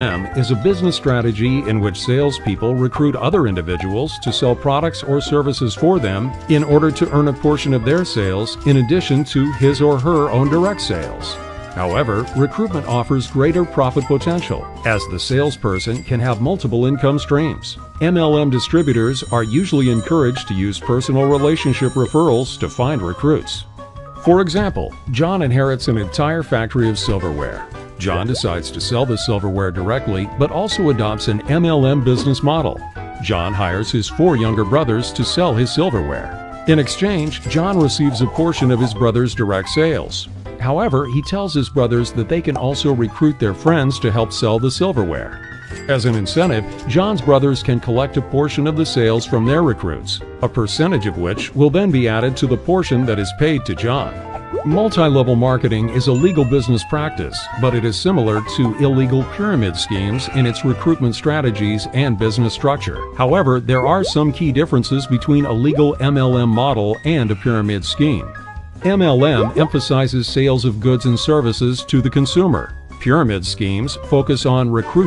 MLM is a business strategy in which salespeople recruit other individuals to sell products or services for them in order to earn a portion of their sales in addition to his or her own direct sales. However, recruitment offers greater profit potential as the salesperson can have multiple income streams. MLM distributors are usually encouraged to use personal relationship referrals to find recruits. For example, John inherits an entire factory of silverware. John decides to sell the silverware directly, but also adopts an MLM business model. John hires his four younger brothers to sell his silverware. In exchange, John receives a portion of his brother's direct sales. However, he tells his brothers that they can also recruit their friends to help sell the silverware. As an incentive, John's brothers can collect a portion of the sales from their recruits, a percentage of which will then be added to the portion that is paid to John. Multi-level marketing is a legal business practice, but it is similar to illegal pyramid schemes in its recruitment strategies and business structure. However, there are some key differences between a legal MLM model and a pyramid scheme. MLM emphasizes sales of goods and services to the consumer. Pyramid schemes focus on recruit